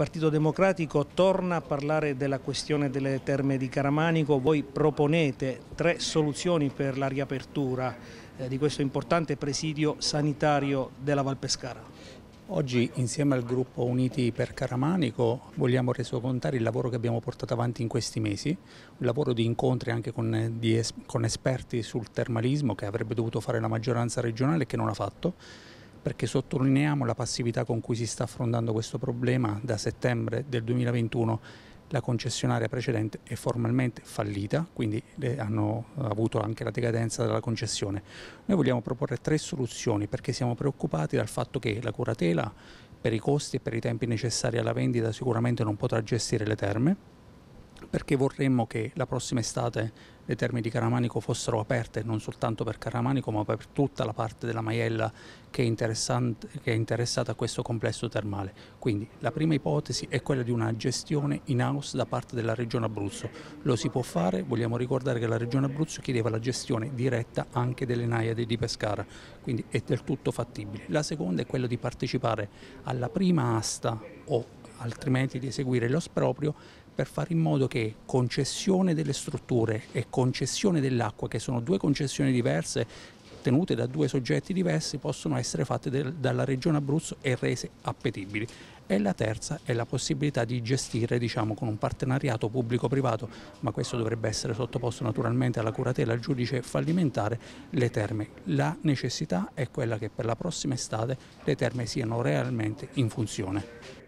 Partito Democratico torna a parlare della questione delle terme di Caramanico, voi proponete tre soluzioni per la riapertura eh, di questo importante presidio sanitario della Valpescara. Oggi insieme al gruppo Uniti per Caramanico vogliamo resocontare il lavoro che abbiamo portato avanti in questi mesi, un lavoro di incontri anche con, di, con esperti sul termalismo che avrebbe dovuto fare la maggioranza regionale e che non ha fatto perché sottolineiamo la passività con cui si sta affrontando questo problema da settembre del 2021 la concessionaria precedente è formalmente fallita, quindi hanno avuto anche la decadenza della concessione. Noi vogliamo proporre tre soluzioni perché siamo preoccupati dal fatto che la curatela per i costi e per i tempi necessari alla vendita sicuramente non potrà gestire le terme, perché vorremmo che la prossima estate le terme di Caramanico fossero aperte non soltanto per Caramanico ma per tutta la parte della Maiella che è, che è interessata a questo complesso termale. Quindi la prima ipotesi è quella di una gestione in house da parte della Regione Abruzzo. Lo si può fare, vogliamo ricordare che la Regione Abruzzo chiedeva la gestione diretta anche delle Naiadi di Pescara, quindi è del tutto fattibile. La seconda è quella di partecipare alla prima asta o altrimenti di eseguire lo sproprio per fare in modo che concessione delle strutture e concessione dell'acqua, che sono due concessioni diverse, tenute da due soggetti diversi, possono essere fatte del, dalla Regione Abruzzo e rese appetibili. E la terza è la possibilità di gestire diciamo, con un partenariato pubblico-privato, ma questo dovrebbe essere sottoposto naturalmente alla curatela al giudice fallimentare, le terme. La necessità è quella che per la prossima estate le terme siano realmente in funzione.